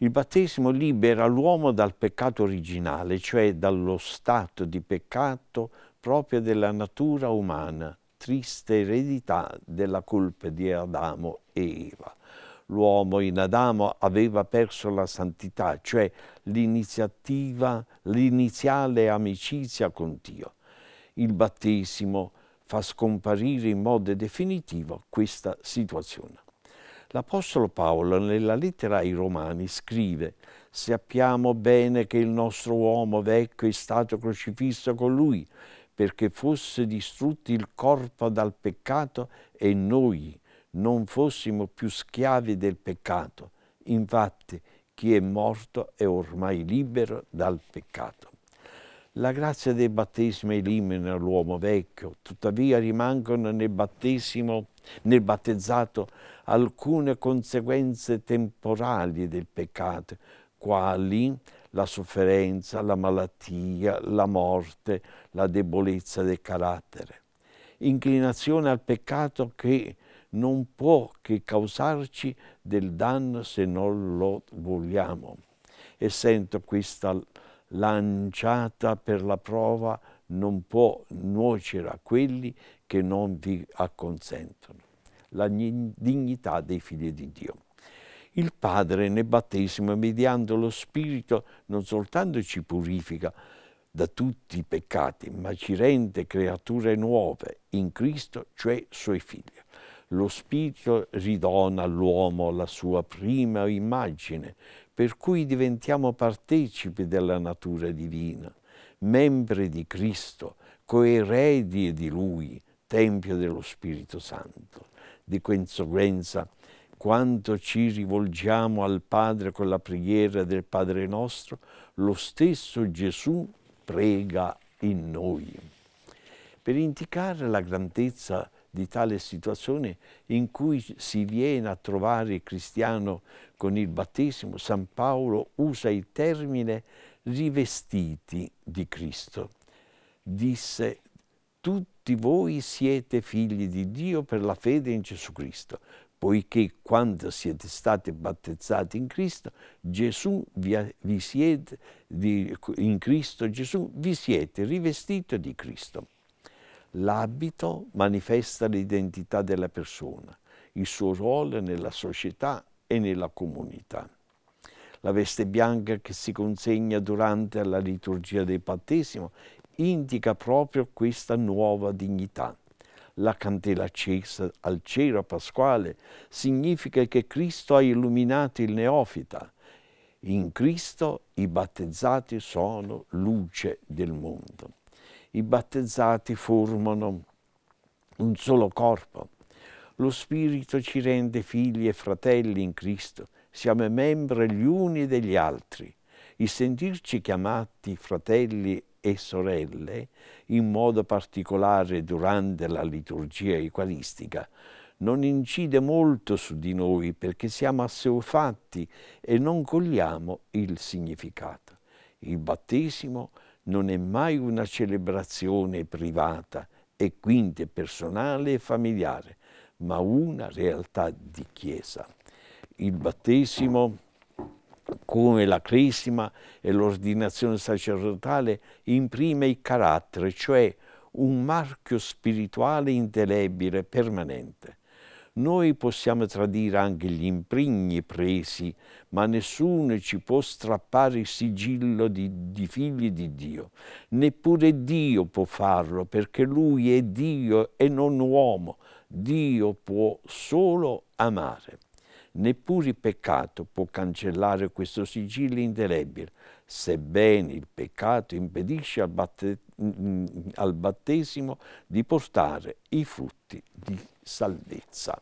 Il battesimo libera l'uomo dal peccato originale, cioè dallo stato di peccato proprio della natura umana, triste eredità della colpa di Adamo e Eva. L'uomo in Adamo aveva perso la santità, cioè l'iniziativa, l'iniziale amicizia con Dio. Il battesimo fa scomparire in modo definitivo questa situazione. L'Apostolo Paolo nella lettera ai Romani scrive sappiamo bene che il nostro uomo vecchio è stato crocifisso con lui perché fosse distrutto il corpo dal peccato e noi non fossimo più schiavi del peccato. Infatti chi è morto è ormai libero dal peccato. La grazia del battesimo elimina l'uomo vecchio, tuttavia rimangono nel battesimo, nel battezzato, alcune conseguenze temporali del peccato, quali la sofferenza, la malattia, la morte, la debolezza del carattere. Inclinazione al peccato che non può che causarci del danno se non lo vogliamo. E sento questa lanciata per la prova non può nuocere a quelli che non vi acconsentono. La dignità dei figli di Dio. Il Padre nel battesimo, mediando lo Spirito, non soltanto ci purifica da tutti i peccati, ma ci rende creature nuove in Cristo, cioè suoi figli. Lo Spirito ridona all'uomo la sua prima immagine, per cui diventiamo partecipi della natura divina, membri di Cristo, coeredi di Lui, Tempio dello Spirito Santo. Di conseguenza, quando ci rivolgiamo al Padre con la preghiera del Padre nostro, lo stesso Gesù prega in noi. Per indicare la grandezza di tale situazione in cui si viene a trovare il cristiano con il battesimo, San Paolo usa il termine rivestiti di Cristo. Disse, tutti voi siete figli di Dio per la fede in Gesù Cristo, poiché quando siete stati battezzati in Cristo, Gesù vi, vi siete, di, in Cristo Gesù vi siete rivestiti di Cristo. L'abito manifesta l'identità della persona, il suo ruolo nella società e nella comunità. La veste bianca che si consegna durante la liturgia del battesimo indica proprio questa nuova dignità. La candela accesa al cero pasquale significa che Cristo ha illuminato il neofita. In Cristo i battezzati sono luce del mondo. I battezzati formano un solo corpo. Lo Spirito ci rende figli e fratelli in Cristo. Siamo membri gli uni degli altri. Il sentirci chiamati fratelli e sorelle, in modo particolare durante la liturgia eucaristica, non incide molto su di noi perché siamo assuefatti e non cogliamo il significato. Il battesimo non è mai una celebrazione privata e quindi personale e familiare, ma una realtà di Chiesa. Il battesimo, come la cresima e l'ordinazione sacerdotale, imprime il carattere, cioè un marchio spirituale indelebile, permanente. Noi possiamo tradire anche gli imprigni presi, ma nessuno ci può strappare il sigillo di, di, figli di Dio. Neppure Dio può farlo, perché Lui è Dio e non uomo. Dio può solo amare. Neppure il peccato può cancellare questo sigillo indelebile, sebbene il peccato impedisce al, batte, al battesimo di portare i frutti di salvezza.